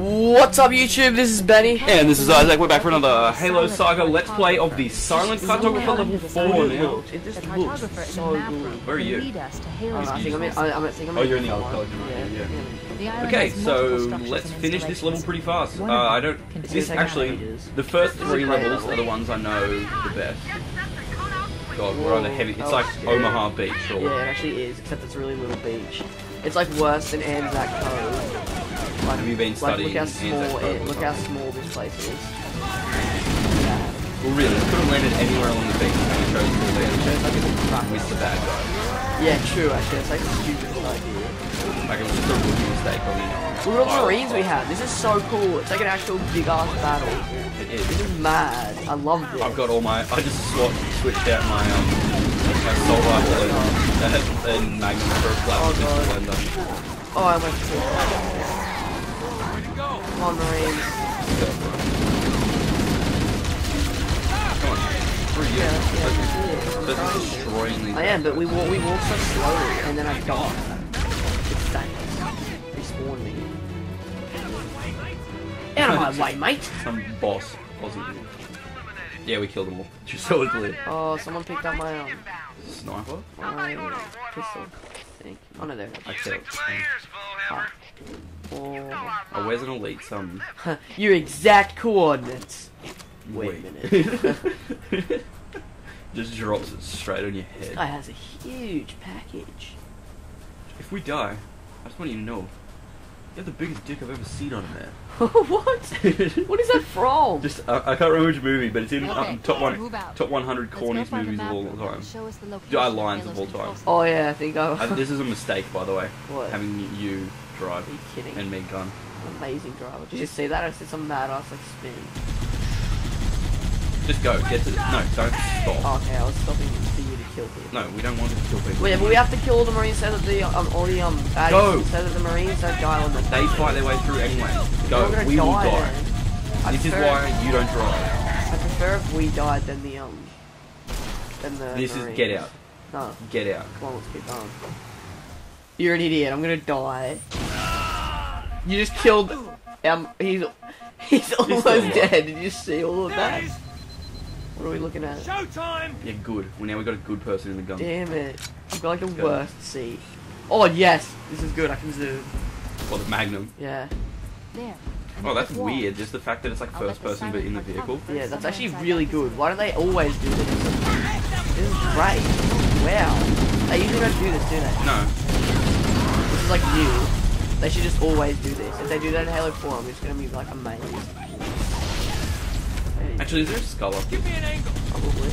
What's up, YouTube? This is Benny. And this is Isaac. We're back for another Halo Saga Let's Play of the Silent Cartographer level 4 now. It just looks so good. Where are you? lead us to Halo's I think I'm in. I, I'm, I think I'm Oh, you're in the Color. old color. Yeah, Yeah. Okay, so let's finish this level pretty fast. Uh, One of them I don't. This actually, the first three levels are the ones I know the best. God, we're on a heavy. It's like Omaha Beach or. Yeah, it actually is, except it's a really little beach. It's like worse than Anzac Cove. Like, Have you been like, studying look how small it, look how small this place is. Well, really, could have landed anywhere along the beach and it chose to land shows like a crack. with the bad guy. Yeah, true. Actually, it's like the stupidest idea. Like it was just a rookie mistake on the. Look at all the Marines we have. This is so cool. It's like an actual big ass battle. It This is. is mad. I love this. I've got all my. I just swapped, switched out my um, my assault rifle and, uh, and magnum for a flat Oh, pistol. Oh, I went to Come on, Marines. Come on, through. Yeah, yeah, but destroying these. I am, but we walk, we walk so slowly, and then I die. It's thanks. They spawn me. Out of my way, mate! Some boss wasn't? Yeah, we killed them all. Just so clear. Oh, someone picked up my um, Sniper. my pistol. Thank you. Oh no, there. it I is. killed. Ah. Oh. Oh, where's an elite? Some. Your exact coordinates. Wait a minute. Just drops it straight on your This head. guy has a huge package. If we die, I just want you to know, you have the biggest dick I've ever seen on there. what? What is that from? Just uh, I can't remember which movie, but it's in Okay, um, top one top 100 corniest movies of all the time. will show us the location Yeah, of lines Halo's of all time. Oh yeah, I think I. Uh, this is a mistake, by the way. What? Having you drive Are you kidding? and me gun. Amazing driver. Did you see that? I said some mad ass like spin. Just go. Get to. No, don't stop. Oh, okay, I was stopping you to kill people. No, we don't want to kill people. Well, yeah, but we have to kill all the marines so that the um all the um baddies Go. so that the marines don't die on the. They fight their way through anyway. Go. We're will die. die. then. I This is why you don't drive. I prefer if we died than the um than the. This is get out. No, Get out. come on, let's keep going. You're an idiot. I'm gonna die. You just killed. Um, he's he's almost dead. Did you see all of that? What are we looking at? Showtime! Yeah, good. Well, now we got a good person in the gun. Damn it. I've got like the Go. worst seat. Oh, yes. This is good. I can zoom. Or the Magnum. Yeah. There. Oh, that's weird. Just the fact that it's like first the person but in the vehicle. Yeah, that's actually really good. Why don't they always do this? This is great. Wow. They usually don't do this, do they? No. This is like new. They should just always do this. If they do that in Halo 4, I'm just gonna be like amazed. Actually, is there a skull up here? probably.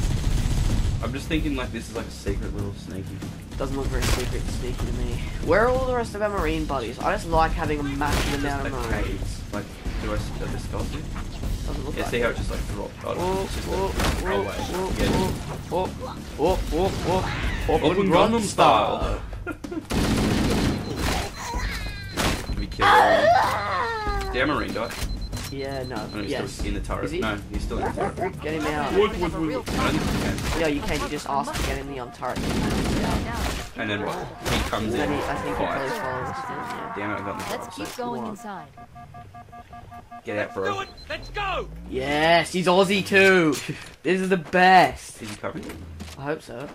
I'm just thinking like this is like a secret little sneaky. Doesn't look very secret sneaky to me. Where are all the rest of our marine buddies? I just like having a massive amount of marines. Like, do I see the skulls here? Doesn't look Yeah, like see how it just like dropped? Oh, Whoa, it's just a whoa, whoa, hallway. whoa, Yeah. whoa, whoa, whoa, whoa, whoa. Open Gangnam style. You killed our marine die? Yeah, no. Oh, no, he's yes. still in the turret. Is he? No, he's still in the turret. Get him out. I don't think he Yeah, you can. You just ask to get in the um, turret. And then what? He comes in. He, I think he probably follows us. then, Yeah. Damn it, I got in the Let's turret. keep going inside. Get out, bro. Let's go! Yes, he's Aussie too. this is the best. Is he coming? I hope so.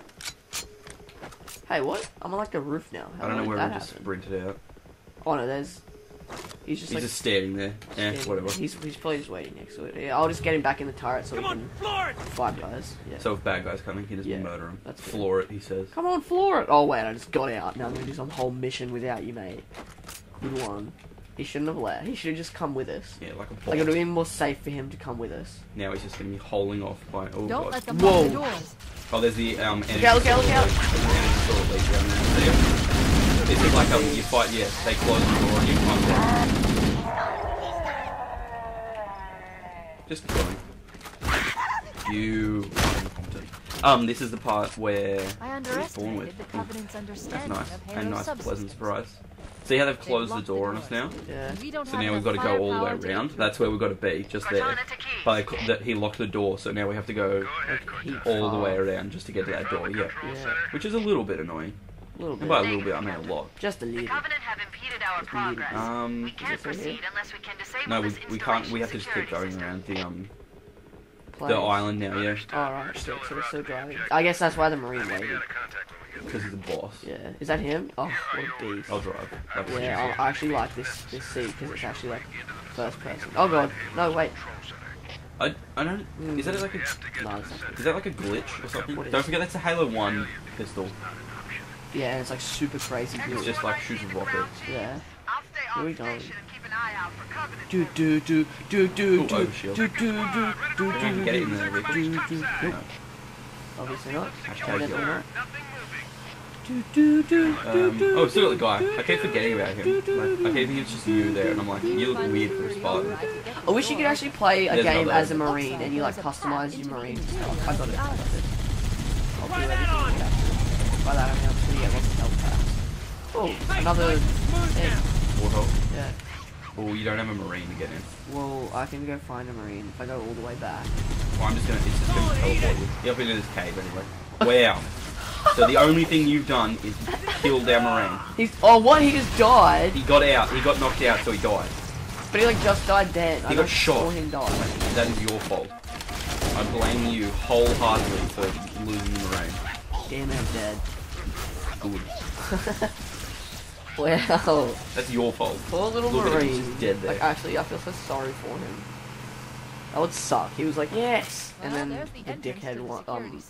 Hey, what? I'm on like the roof now. How I don't know where we just happen? sprinted out. Oh no, there's. He's just He's like. just standing there. Yeah, standing- whatever. He's, he's probably just waiting next to it. I'll just get him back in the turret so Come we on, can floor it! fight guys. Yeah. So if bad guys coming, he just Yeah, murder him. that's good. Floor it, he says. Come on, floor it. Oh wait, I just got out. Now I'm gonna do some whole mission without you, mate. Good one. He shouldn't have left. He should have just come with us. Yeah, like a Like it would have been more safe for him to come with us. Now he's just gonna be holding off by. Oh Don't god. let them Whoa. lock the doors. Oh, there's the um. Energy out, look out, look out. This is like um, you fight. Yeah, they close the door and you climb down. Just keep going. You. are incompetent. Um, this is the part where. I Who's born with? the Ooh, Covenant's That's nice. of And nice, subsystems. pleasant surprise. See how they've They've closed the locked door on us now? Yeah. So now we've got to go all the way around. That's where we've got to be, just there. But they, cl- that he locked the door, so now we have to go Like, heaps all the way around just to get to that door. Yeah, Yeah. which is a little bit annoying. A little bit. by a little bit, I mean a lot. Just a little. The. Covenant have impeded our Just a little. progress. Um, we can't it right here? proceed unless we can disable no, we, this we can't. We have to just keep going security around the um Place. the island now, yeah, Alright, so, so we're still driving. I guess that's why the Marine waited. because he's the boss. Yeah. Is that him? Oh, what a beast. I'll drive. That's Yeah, I I actually like this this seat because it's actually like first person. Oh god, no wait. I, I don't. Is that like a No, it's not. is that like a glitch or something? Don't forget that's a Halo One pistol. Yeah, it's like super crazy It's just like shooting rockets. Yeah. I'll stay Where on we going? station and keep an eye out for Covenant. Do do do do do Ooh, do overshield. do do do do Can do get it in do there, Rick. do do. No. Nope. Obviously not. Hashtag Evidently yellow. not. Do do do do Um, do. oh, still got the guy. I keep forgetting about him. Like, I keep thinking it's just you there, and I'm like, you look weird for a Spartan. I wish you could actually play a There's game another- as a marine and you like customize your marine stuff. I got it. I got it. I'll do everything you have to. By that I mean I'm just gonna get lots of health packs. Oh, another thing. Auto. Yeah. Oh, you don't have a marine to get in. Well, I can go find a marine if I go all the way back. Well, I'm just gonna. It's just gonna teleport you. You're up into this cave anyway. Wow. So the only thing you've done is killed our marine. He's oh what? He just died, He got out. He got knocked out, so he died. but he like just died dead. I He got shot. Saw him die. That is your fault. I blame you wholeheartedly for losing the marine. Damn I'm dead. Good. Wow. That's your fault. Poor little Look at him, marine. he's dead there. Like actually, I feel so sorry for him. That would suck. He was like yes, and then the dickhead one, um,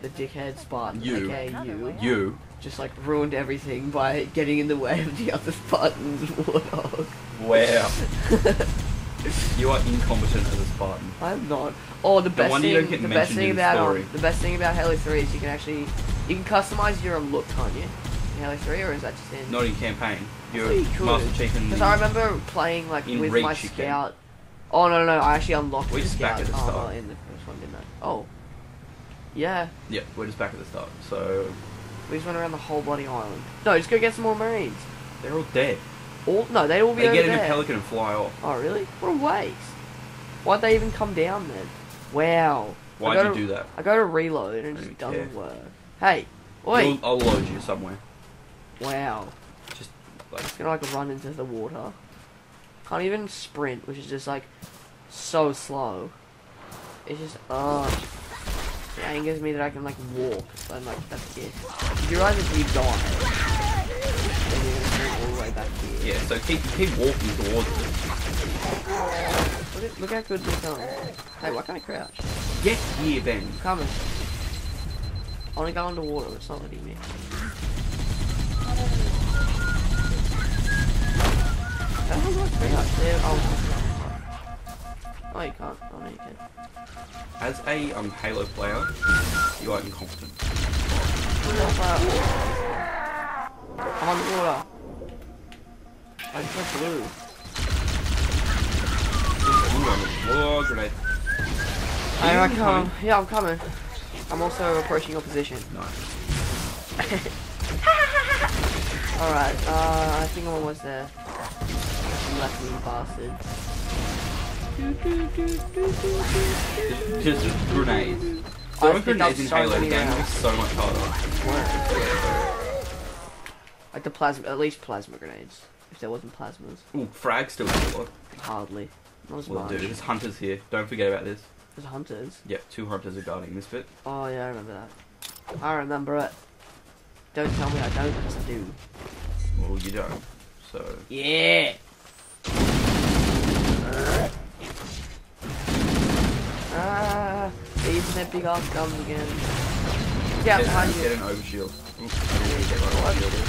the dickhead Spartan, You. aka you, You. just like ruined everything by getting in the way of the other Spartans warthog. Wow. you are incompetent as a Spartan. I'm not. Oh, the best wonder thing, the best thing about story. um, the best thing about Halo 3 is you can actually you can customize your look, can't you? In Halo 3, or is that just in? Not in campaign. You're Well, you. Master Chief in Because. I remember playing like with Reach, my scout. Oh no no no! I actually unlocked We're the just back at the armor start. in the first one, didn't I? Oh, yeah. Yeah, we're just back at the start. So, We just went around the whole bloody island. No, just go get some more marines. they're all dead. All no, they all be They get in there. a pelican and fly off. Oh really? What a waste! Why'd they even come down then? Wow. Why'd you to- do that? I go to reload and it just doesn't care. work. Hey, wait. You'll- I'll load you somewhere. Wow. Just, like, It's gonna like run into the water. Can't even sprint, which is just like so slow. It's just uh it angers me that I can like walk, but like that's it. You realize if you die, then you're gonna sprint all the way back here. yeah, so keep keep walking towards it. Look, at, look how good this going. Hey, why can't I crouch? Get here, Ben. I'm coming. I wanna go underwater, it's not letting me. How the hell do I crouch? There, oh, oh, you can't. Oh, no, you can. As a um, Halo player, you are incompetent. I'm on the water. I just went blue. Ooh, I'm a- grenade. Here I you come. coming? Yeah, I'm coming. I'm also approaching your position. Nice. Alright, uh, I think I'm almost there. You left me, bastard. Just, just grenades. I Throwing picked grenades in so Halo many game is so much harder. Like the plasma, at least plasma grenades. If there wasn't plasmas, Ooh, frag still does a lot. hardly. Not as Well, much. dude, there's hunters here. Don't forget about this. There's hunters. Yep, two hunters are guarding this bit. Oh yeah, I remember that. I remember it. Don't tell me I don't, because I do. Well, you don't. So, Yeah. Ah, using their big ass guns again. Yeah, get, behind you. get an overshield. Ooh, really get my overshield.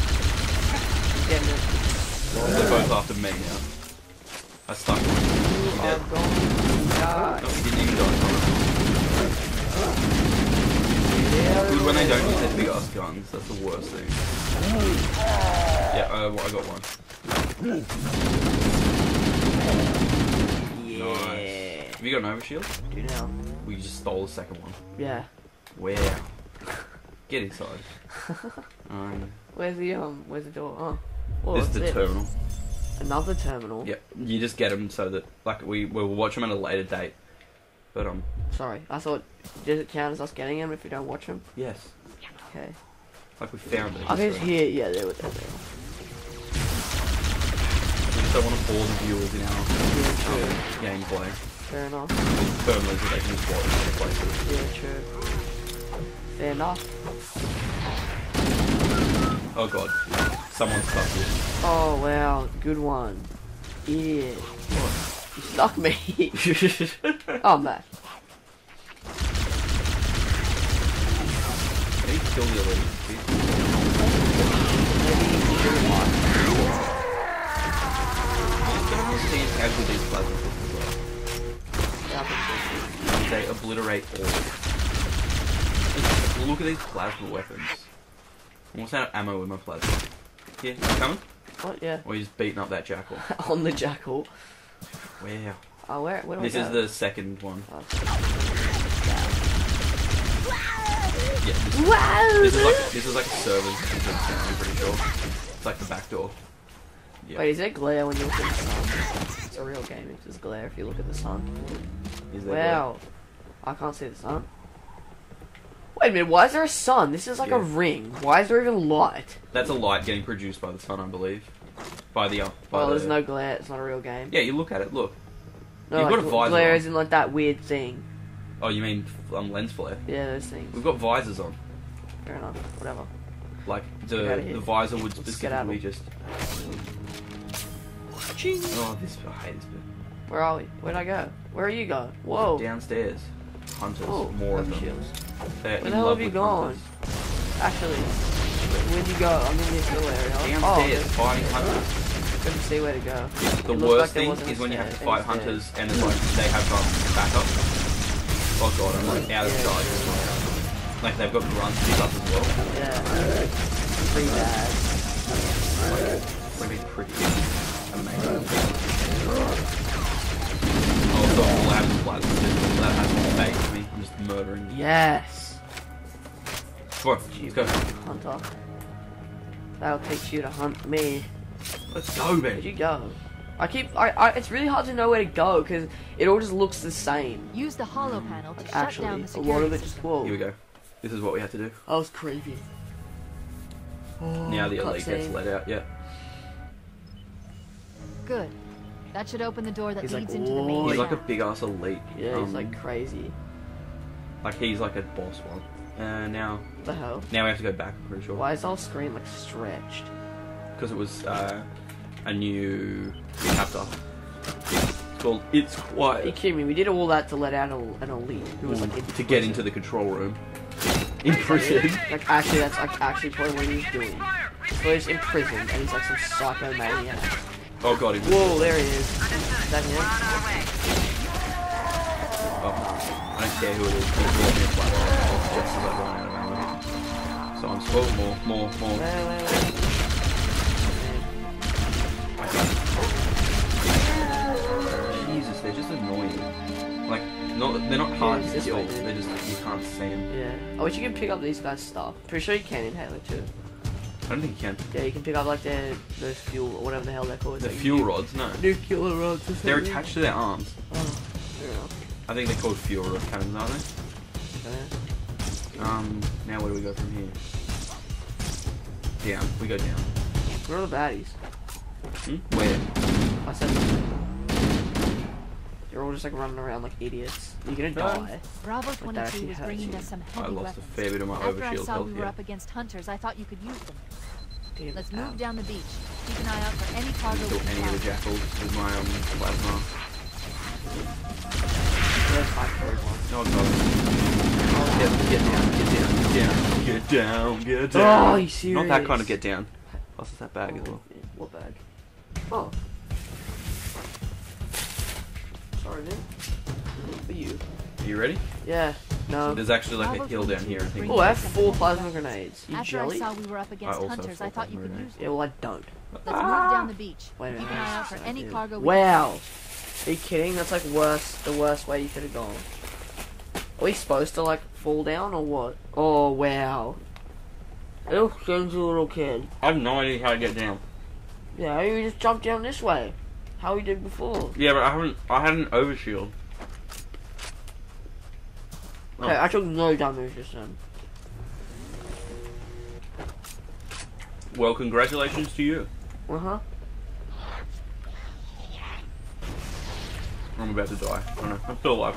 Getting it. They're both after me now. I stuck one. You are dead. going to die. No, he didn't even die. Good when they don't use their big ass guns. That's the worst thing. Yeah, uh, well, I got one. Yeah. Have you got an overshield? Do now. We just stole the second one. Yeah. Where? Get inside. Um, Where's the um? Where's the door? Oh. Oh, this is the this? terminal. Another terminal. Yep. You just get them so that like we we'll watch them at a later date. But um, Sorry, I thought. Does it count as us getting them if we don't watch them? yes. Okay. Like we found it. I think it's here. Yeah, there. We just don't want to bore the viewers in our Yeah, um, gameplay. Fair enough. Permanently so they can just watch other places. Yeah, true. Fair enough. Oh god. Someone's stuck here. Oh wow, good one. Yeah. You stuck me. oh. Can he kill the other people? Let's see if as with these plasma pistols as Yeah, I think well. They obliterate all. Look at these plasma weapons. What's out of ammo with my plasma? Here, you coming? What? Yeah. Or just beating up that jackal? On the jackal. Wow. Oh, where? Where do This I is go? the second one. Oh. Yeah, this, Wow! this is like this is like a server's entrance, I'm pretty sure. It's like the back door. Yeah. Wait, is there glare when you look at the sun? It's a real game. If there's glare if you look at the sun. Is there Wow. I can't see the sun. Wait a minute, why is there a sun? This is like a ring. Why is there even light? That's a light getting produced by the sun, I believe. By the uh, by Well, the, there's no glare. It's not a real game. Yeah, you look at it. Look. No, You've like, got a visor glare on. is in like that weird thing. Oh, you mean um, lens flare? Yeah, those things. We've got visors on. Fair enough. Whatever. Like the the visor would Let's get out specifically just. Oh, this I hate this bit. Where are we? Where'd I go? Where are you going? Whoa. Downstairs, hunters, Oh, more of them. shields. Where the hell have you gone? hunters. Actually, where'd you go? I'm in this little area. Downstairs, Oh, fighting hunters. couldn't see where to go. The worst like thing is when you have to fight hunters and it's like they have um, backup. Oh god, I'm like out of charge. Like they've got grunts and stuff as well. Yeah. Pretty bad. Like it's pretty amazing. Also, all I have is. That has no phase me. I'm just murdering. Yes. Come on, let's go. Hunter. That'll teach you to hunt me. Let's go, man. Where'd you go? I keep. I, I. It's really hard to know where to go because it all just looks the same. Use the holo panel to shut down Actually, the a lot of it just. Whoa. Here we go. This is what we have to do. That was creepy. Oh, now the elite gets let out. Yeah. Good. That should open the door that He's like, leads into the main He's like a big ass elite. Yeah, he's Um, like crazy. Like he's like a boss one. Uh, now, the hell? now we have to go back. I'm pretty sure. Why is the whole screen like stretched? Because it was uh, a new chapter. It's called "It's Are you kidding me? We did all that to let out an an elite who was like to get into the control room. In prison. Like actually, that's like actually probably what he's doing. So he's in prison and he's like some psychomaniac. Oh god, he was. Whoa, there he is. Is that him? Care who it is. Me a flat. Just as I run out of ammo. So I'm oh, more, more, more. Jesus, they're just annoying. Like, not they're not hard Yeah, to kill. They're just you can't see them. Yeah. I wish you could pick up these guys' stuff. Pretty sure you can in Halo too. I don't think you can. Yeah, you can pick up like their those fuel or whatever the hell they're called. The Like, fuel rods, no. Nuclear rods. or They're attached to their arms. Oh, fair enough. I think they're called fuel rod cannons, aren't Okay. they? Um, now where do we go from here? Down. We go down. Where are the baddies? Hmm? Where? I said they're all just like running around like idiots. You're gonna die. Bravo that 22 actually was bringing us some heavy I heavy lost weapons. a fair bit of my After I saw health. we were Yeah. up against hunters, I thought you could use them. Damn, Let's ow. move down the beach. Keep an eye out for any cargo Kill any of the jackals with my um plasma. There's my third one. Oh god. Get, get down, get down, get down, get down, get down. Oh, you Not that kind serious? of get down. Plus it's that bag as well. Yeah, What bag? Oh. Sorry, man. For you. Are you ready? Yeah. No. There's actually like a hill down here, I think. Oh, I have four plasma grenades. You After jelly? I saw we were up against also hunters, I thought you could grenades. use Yeah, well, I don't. Let's move down the beach. Wait a Keep minute. an eye out for any cargo we Wow. Are you kidding? That's like worse. The worst way you could have gone. Are we supposed to like fall down or what? Oh wow. Oh, James, a little kid. I have no idea how to get down. Yeah, you just jump down this way. How we did before. Yeah, but I haven't. I had an overshield. Oh. Okay, I took no damage this time. Well, congratulations to you. Uh I'm about to die. Oh no, I'm still alive.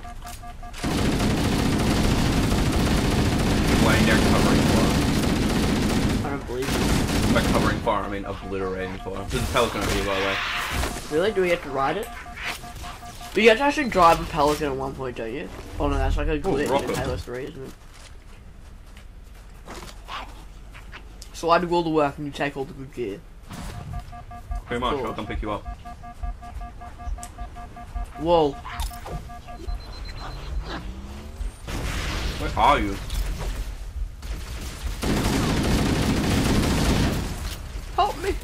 Laying down covering fire. I don't believe you. By covering fire, I mean obliterating fire. There's a pelican over here, by the way. Really? Do we have to ride it? But you have to actually drive a pelican at one point, don't you? Oh no, that's like a glitch in. Halo 3, isn't it? So I do all the work and you take all the good gear. Pretty much, Cool. I'll come pick you up. Whoa. Where are you? Help me!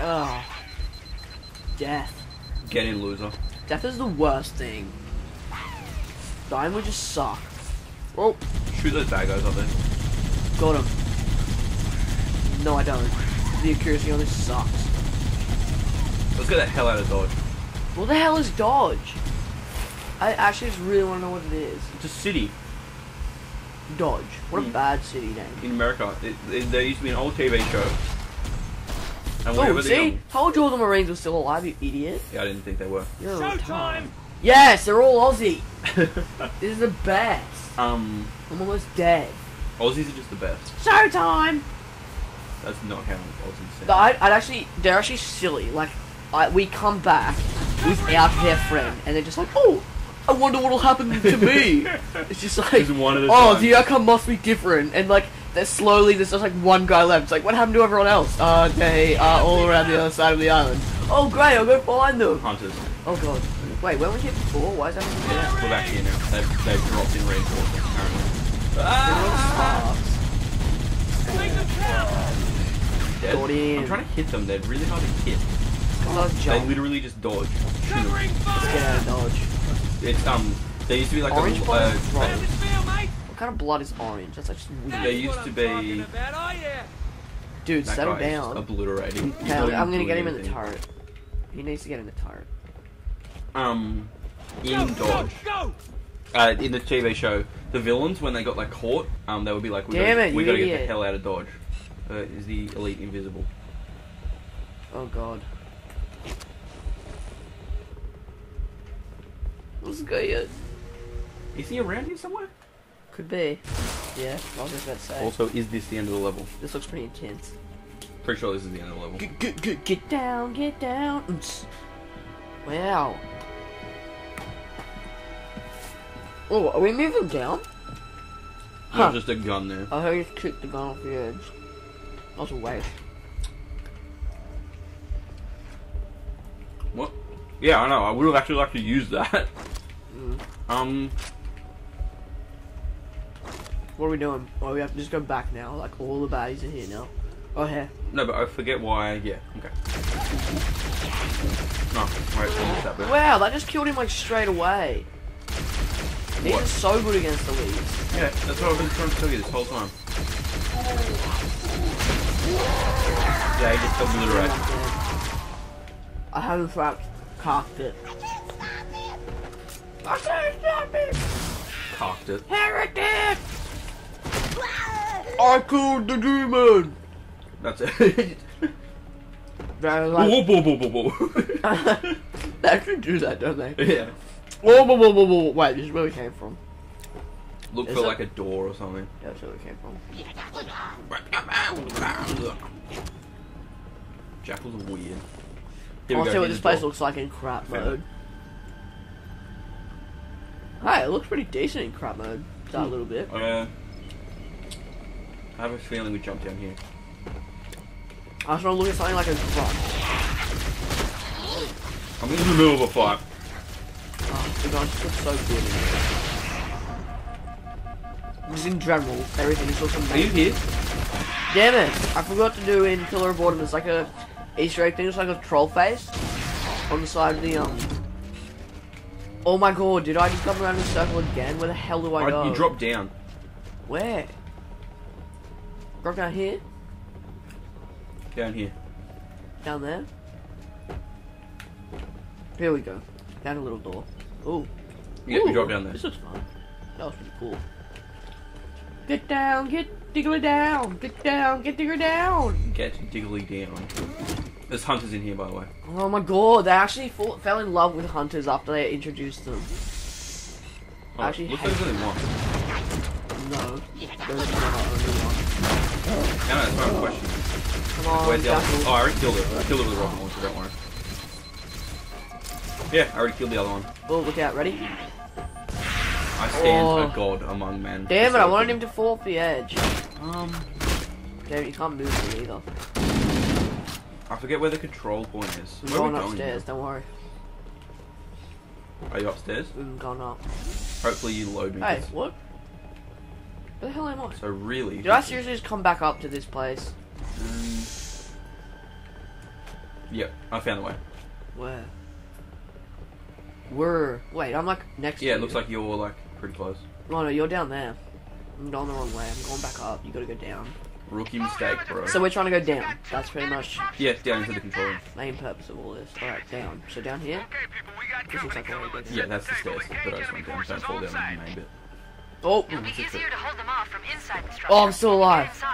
Oh. Death. Get in, loser. Death is the worst thing. Dying would just suck. Oh, Shoot those bad guys up there. got him. No, I don't. The accuracy on this sucks. Let's get the hell out of Dodge. What the hell is Dodge? I actually just really want to know what it is. It's a city Dodge. What a Hmm. bad city name. in America. It, it, there used to be an old TV show. And Oh, see? young- Told you all the Marines were still alive, you idiot. Yeah, I didn't think they were. You're a retard. Yes, they're all Aussie. this is the best. um, I'm almost dead. Aussies are just the best. Showtime! That's not how Aussies sound. I'd, I'd actually, they're actually silly. Like, I, we come back without their friend, and they're just like, oh, I wonder what'll happen to me. It's just like, Just one at a oh, time. the outcome must be different. And like, there's slowly, there's just like one guy left. It's like, what happened to everyone else? Uh, they are all around the other side of the island. Oh, great, I'll go find them. Hunters. Oh god. Wait, where were we here before? Why is that there? We're back here now. They've, they've dropped in reinforcements, apparently. Ah! Dead. Got him. I'm trying to hit them. They're really hard to hit. God, They literally just dodge. Shoot 'em. Let's get out of dodge. It's um. There used to be like Orange a. blood Uh, is uh. What kind of blood is orange? That's like just weird. there used to be. Dude, That settle guy just down. obliterating. He's Okay, not I'm, gonna get him in the turret. He needs to get in the turret. Um, in Dodge. Uh, in the TV show, the villains when they got like caught, um, they would be like, "We Damn gotta, it, we gotta get the hell out of Dodge." Uh, is the elite invisible? Oh god. Let's go yet. Is he around here somewhere? Could be. Yeah, I was just about to say. Also, is this the end of the level? This looks pretty intense. Pretty sure this is the end of the level. Get, get, get, get down, get down. Wow. Oh, are we moving down? Huh. Not just a gun there. I heard you kicked the gun off the edge. That was a waste. What? Yeah, I know. I would have actually liked to use that. Mm. Um, What are we doing? Oh, we have to just go back now. Like, all the baddies are here now. Oh, here. no, but I forget why. Yeah, okay. No, wait, that bit. Wow, that just killed him, like, straight away. These What? are so good against the leaves. Yeah, that's what I've been trying to tell you this whole time. Yeah, he just obliterated. I have in fact cocked it. I can't stop it! Cocked it. Heretic! I killed the demon! That's it. They're whoa, whoa, whoa, whoa, whoa. they actually do that, don't they? yeah. Whoa, whoa, whoa, whoa, whoa, wait, this is where we came from. Look Is for it? like a door or something. Yeah, that's where we came from. Jackals are weird. Here I we want to see what this the place looks like in crap Fair. mode. Hey, it looks pretty decent in crap mode. That Hmm. little bit. Uh, I have a feeling we jumped down here. I just want to look at something like a grunt. I'm in the middle of a fight. Oh, the guns just look so good. Just in general, everything just looks Are you here? Damn it! I forgot to do in Pillar of Autumn. It's like a Easter egg thing. It's like a troll face on the side of the um. Oh my god! Did I just come around in a circle again? Where the hell do I Oh, go? you dropped down. Where? Drop down here? Down here. Down there? Here we go. Down a little door. Ooh. Yeah, Ooh, we dropped down there. This looks fun. That was pretty cool. Get down, get Diggly down, get down, get Digger down. Get Diggly down. There's hunters in here, by the way. Oh my god, they actually fall, fell in love with hunters after they introduced them. Oh, Actually looks like hate- there's only one. No, there's not only one. No, no, that's my question. Come on, Where's the other Jackal. Oh, I already killed it. I killed it with a rocket launcher, don't worry. Yeah, I already killed the other one. Oh, look out, ready? I stand Oh. a god among men. Damn it, I wanted him to fall off the edge. Um, Damn, you can't move him either. I forget where the control point is. We're Where we going going upstairs, don't worry. Are you upstairs? We've gone up. Hopefully you load me. Hey, what? Where the hell am I? So really, Did I seriously just come back up to this place? Um, yep, I found the way. Where? Where? Wait, I'm like next to Yeah, you. it looks like you're like pretty close. No, no, you're down there. I'm going the wrong way. I'm going back up. You gotta go down. Rookie mistake, bro. So we're trying to go down. That's pretty much yeah, down into the control room. main purpose of all this. Alright, down. So down here? Okay, people, we got This looks like where we coming. go Yeah, that's the Okay, but stairs we that can't I just went down. Don't fall down site. the main bit. Oh! It'll be What's it easier to hold them off from inside the structure. Oh, I'm still alive.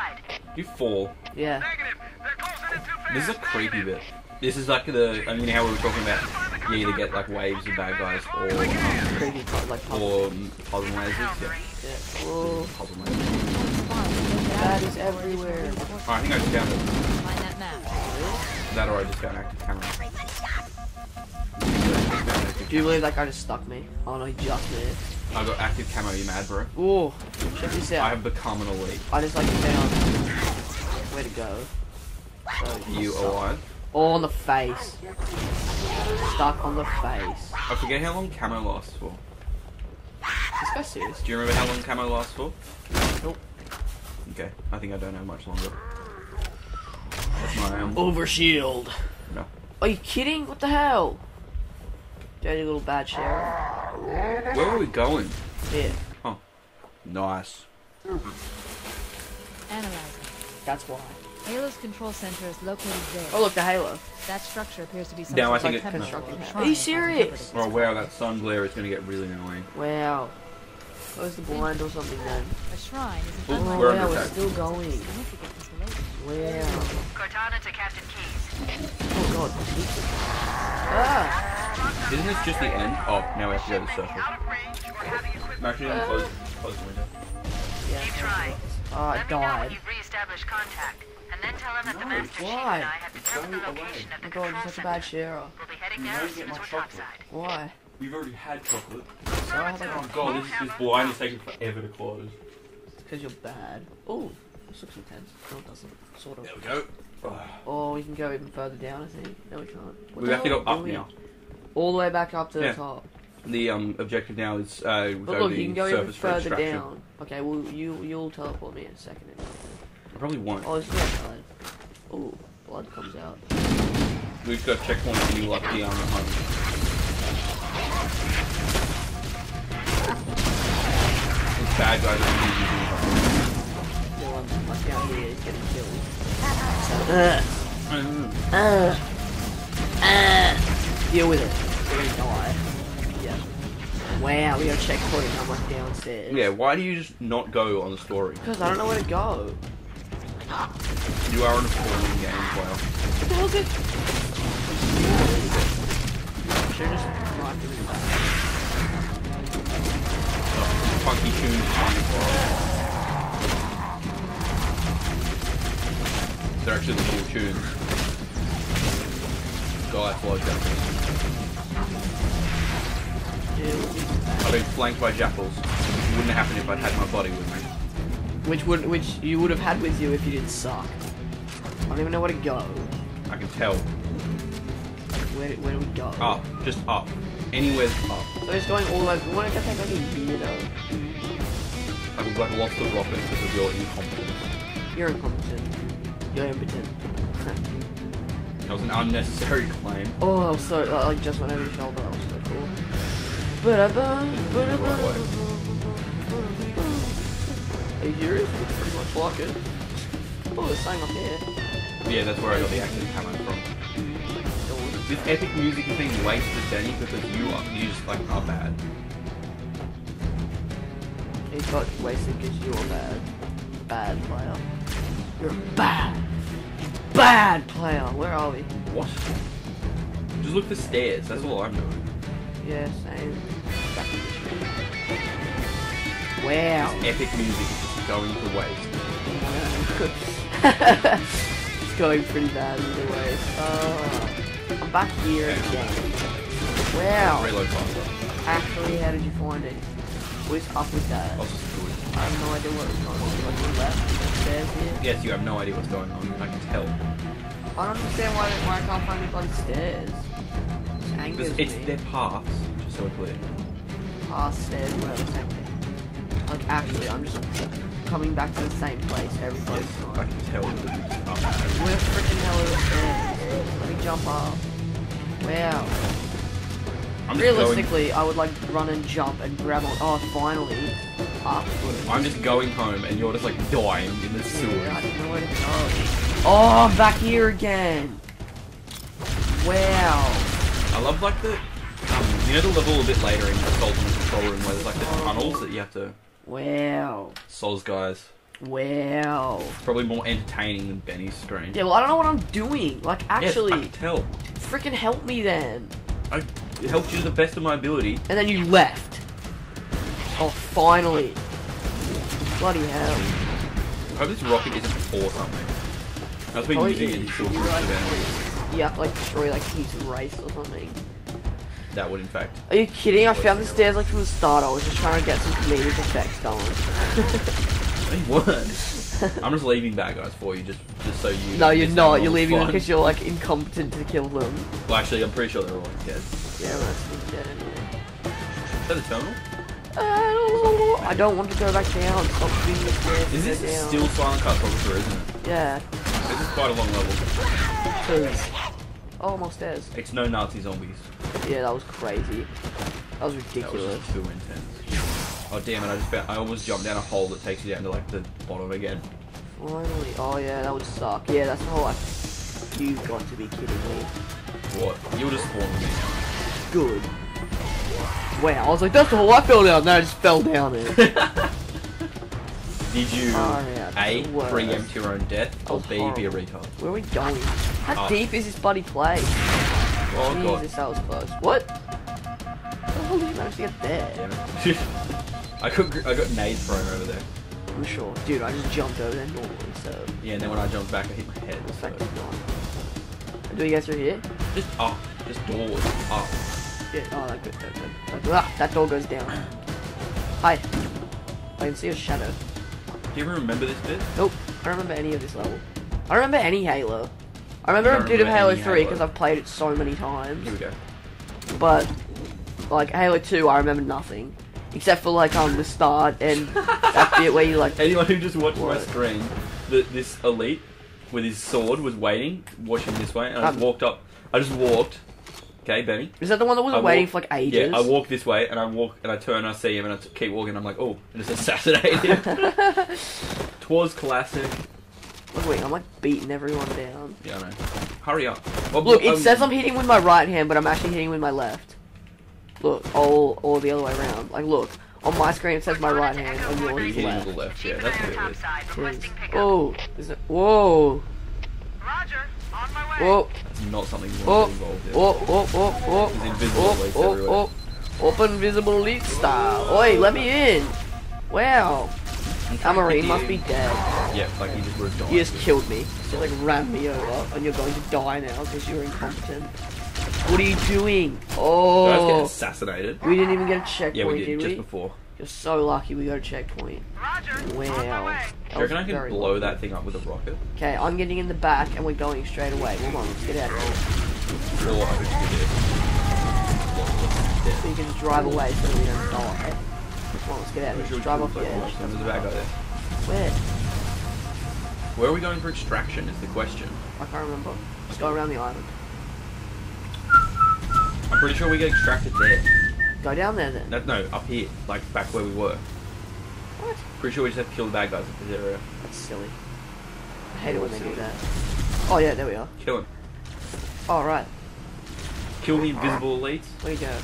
You fall. Yeah. Negative. They're closing in too fast. This is a creepy bit. This is like the, I mean, how we were talking about, you either get like waves of bad guys or, um, Creepy, part, like, part, or puzzle mazes. Yeah, yeah. Whoa. puzzle mazes. That is everywhere. Alright, I think I just found it. Find that map. That or I just got an active camera. Do you believe that guy just stuck me? Oh no, he just missed. I got active camo, you mad, bro? Ooh, check this I have become an elite. I just like found where to go. So, You alive? all oh, on the face. Stuck on the face. I forget how long camo lasts for. Is this guy serious? Do you remember how long camo lasts for? Nope. Okay, I think I don't know much longer. That's my um. Over shield. No. Are you kidding? What the hell? Dirty little bad sheriff. Where are we going? Here. Nice. Analyzing. That's why. Halo's control center is located there. Oh look, the halo. That structure appears to be some Now sort I think of it- temple constructing or that. shrine Are you serious? interpreted. Oh wow, that sun glare is gonna get really annoying. Wow. Close the blind or something then. A shrine is Oh, an Oh, we're wow, under we're attack. still going. significant installation. Cortana to Captain Keyes. Oh god. Ah! Isn't this just the end? Oh, now we have to go to the circle. Out of having equipment. I'm actually gonna close, close the window. Keep Yeah. trying. Oh, I Let me died. you've reestablished contact. And then tell him that the No, Master Chief why? and I have determined the Go away. of Oh the my god, control such a center. bad sharer. We'll be heading You there know as soon as we're topside. Why? We've already had chocolate. So I have like Oh a god, this, this blind is taking forever to close. because you're bad. Oh, this looks intense. No, it doesn't. Sort of. There we go. Oh, Oh, we can go even further down. I think. No, we can't. What we have to hell go up we now. All the way back up to Yeah. the top. The um objective now is uh But go look, the you can go even surface for further down. Okay, well you you'll teleport me in a second. I probably won't. Oh, this is outside. Oh, blood comes out. We've got checkpoints and you like the hunt. These bad guys are really using the The one like down here is getting killed. Uh, uh, uh. Deal with it. We're gonna die. Yeah. Wow, we got a checkpoint and I'm like downstairs. Yeah, why do you just not go on the story? Because I don't know where to go. You are an appalling game player. What the hell is it? Should have just marked it in the back. Funky tunes. They're actually the cool tunes. God, that's a lot of jackals. Dude. I've been flanked by jackals. It wouldn't happen if I'd had my body with me. Which would which you would have had with you if you didn't suck. I don't even know where to go. I can tell. Where where do we go? Up. Just up. Anywhere's up. So it's going all over. We want to take like a weirdo. I've like lost the rocket because of your incompetence. You're incompetent. You're impotent. That was an unnecessary claim. oh, that was so like just went over your shoulder. That was so cool. Ba-da-ba, ba-da-ba. Are you serious? Pretty much like it. Oh, there's something up here. Yeah, that's where I got the active camo from. This epic music is being wasted, Danny, because you are you just like are bad. He's got wasted because you're bad, bad player. You're a bad, bad player. Where are we? What? Just look for stairs. That's all I'm doing. Yeah, same. Back in the tree. Wow. Epic music is just going to waste. it's going pretty bad either way. Oh, I'm back here again. Wow. Reload faster. Actually, how did you find it? What is up with that? I was just. I have no idea what is going on. The left stairs here. Yes, you have no idea what's going on. I can tell. I don't understand why, why I can't find the bloody stairs. This angers it's me. their paths, just so we're clear. Past stairs, whatever, same thing. Like actually, I'm just coming back to the same place every Yes, fucking I time. can tell it's. Where freaking hell are the stairs? Let me jump up. Wow. I'm Realistically, I would like run and jump and grab on. Oh, finally. Up. I'm just going home, and you're just like dying in the Yeah, I don't know where to go. Oh, I'm back here again. Wow. I love like the, um, you know the level a bit later in the Control Room where there's like the tunnels that you have to. Wow. Souls guys. Wow. It's probably more entertaining than Benny's screen. Yeah, well, I don't know what I'm doing. Like, actually, can tell. freaking help me then. I helped you to the best of my ability. And then you left. Oh, finally. Bloody hell. I hope this rocket isn't for something. I've been using it until You, Bruce like, Evans. You have to, like, destroy, like, of race or something. That would in fact. Are you kidding? I found the stairs, like, from the start. I was just trying to get some comedic effects going. They. I'm just leaving bad guys for you, just just so you. no, you're not. You're leaving them because you're, like, incompetent to kill them. Well, actually, I'm pretty sure they're all dead. Yeah, well, that's dead anyway. Is that a terminal? Uh, I don't want to go back down. Stop shooting the stairs. Is this down. still Silent Cartographer, isn't it? Yeah, This is quite a long level. cause oh, more stairs. It's no Nazi zombies. Yeah, that was crazy. That was ridiculous. That was too intense. Oh damn it! I just found, I almost jumped down a hole that takes you down to like the bottom again. Finally, oh yeah, that would suck. Yeah, that's the whole. Like, you've got to be kidding me. What? You would have spawned me. Good. Wow, I was like, that's the hole I fell down. Then I just fell down it. Did you Oh, yeah, A preempt your own death or B be a horrible. retard? Where are we going? How Up. deep is this bloody place? Oh god. Jesus, that was close. What? How the hell did you manage to get there? I got I got nade thrown over there. I'm sure. Dude, I just jumped over there normally, so. Yeah, and then when I jumped back, I hit my head. The So. fact. Do you guys through here? Just up, just doors up. Yeah, oh, that, good, that, that, that, ah, that door goes down. Hi. I can see a shadow. Do you even remember this bit? Nope, I don't remember any of this level. I don't remember any Halo. I remember a bit of Halo 3 because I've played it so many times. Here we go. But, like, Halo 2, I remember nothing. Except for, like, um, the start and that bit where you, like, Anyone who just watched my What? screen, the, this elite with his sword was waiting, watching this way, and I just Um, walked up. I just walked. Okay, Benny. is that the one that was I waiting walk- for, like, ages? Yeah, I walk this way, and I walk, and I turn, and I see him, and I t- keep walking. I'm like, oh, and just assassinate him. Twas classic. Look, wait, I'm, like, beating everyone down. Yeah, I know. Hurry up. Well, Look, it um, says I'm hitting with my right hand, but I'm actually hitting with my left. Look, all, all the other way around. Like, look, on my screen it says my right hand, on yours is left. left. Yeah, that's eye a on bit top weird. side. Yes. Requesting pickup. Oh, is it? Whoa, Roger. On my way. whoa, It's not something you oh, want to get involved in. oh, oh, oh, oh, There's invisible oh, elites oh, everywhere. oh, open visible elite style. Oi, let me in. Wow, that marine must be dead. Yeah, like he just would have died. You just killed me. You like ran me over, and you're going to die now because you're incompetent. What are you doing? Did I just get Oh, assassinated? we didn't even get a checkpoint, Yeah, we did, did just we? before. You're so lucky we got a checkpoint. Roger. On my Wow. way. Do you reckon I can blow that thing up with a rocket? Okay, I'm getting in the back and we're going straight away. Come on, let's get out of here. Or I could just do this. So you can just drive away so we don't die. Come on, let's get out of here. Just drive off the edge. There's a bad guy there. Where? Where are we going for extraction is the question. I can't remember. Let's go around the island. Pretty sure we get extracted there. Go down there then. No, no, up here, like back where we were. What? Pretty sure we just have to kill the bad guys in this area. That's silly. I hate it when they do that. Oh yeah, there we are. Kill him. All right. Kill the invisible elites. Where you go?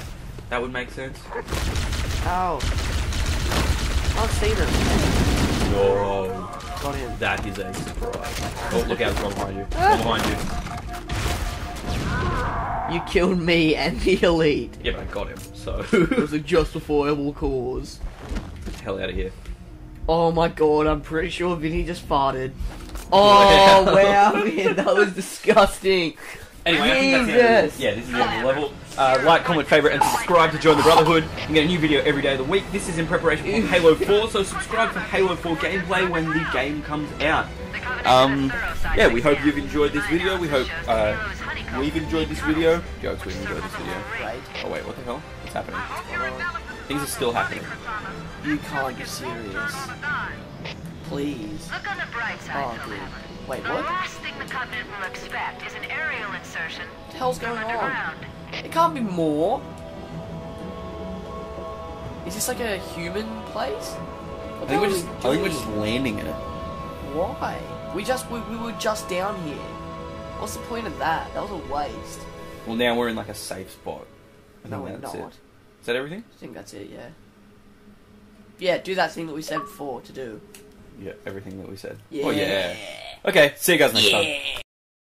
That would make sense. Ow. Can't see them. No. Got him. That is a surprise. Oh, look out, there's one behind you. One behind you. You killed me and the elite. Yeah, but I got him, so. It was a justifiable cause. Get the hell out of here. Oh my god, I'm pretty sure Benny just farted. Oh wow, man, that was disgusting. Anyway, I think that's the end of Jesus. yeah, this is the end of the level. Uh, like, comment, favorite, and subscribe to join the Brotherhood. You get a new video every day of the week. This is in preparation for Halo 4, so subscribe for Halo 4 gameplay when the game comes out. Um, yeah, we hope you've enjoyed this video. We hope uh, we've enjoyed this video. Jokes, we've enjoyed this video. Oh wait, what the hell? What's happening? Things are still happening. You can't be serious. Please. Look on the bright side, Oh, dude. Wait, The what? last thing the Covenant will expect is an aerial insertion What the hell's going on? It can't be more. Is this like a human place? I think we're just, I think we're just landing in it. Why? We just we, we were just down here. What's the point of that? That was a waste. Well, now we're in like a safe spot. I No, we're not. it. Is that everything? I think that's it. Yeah. Yeah, do that thing that we said before to do. Yeah, everything that we said. Oh, yeah. Oh yeah. Okay, see you guys next time.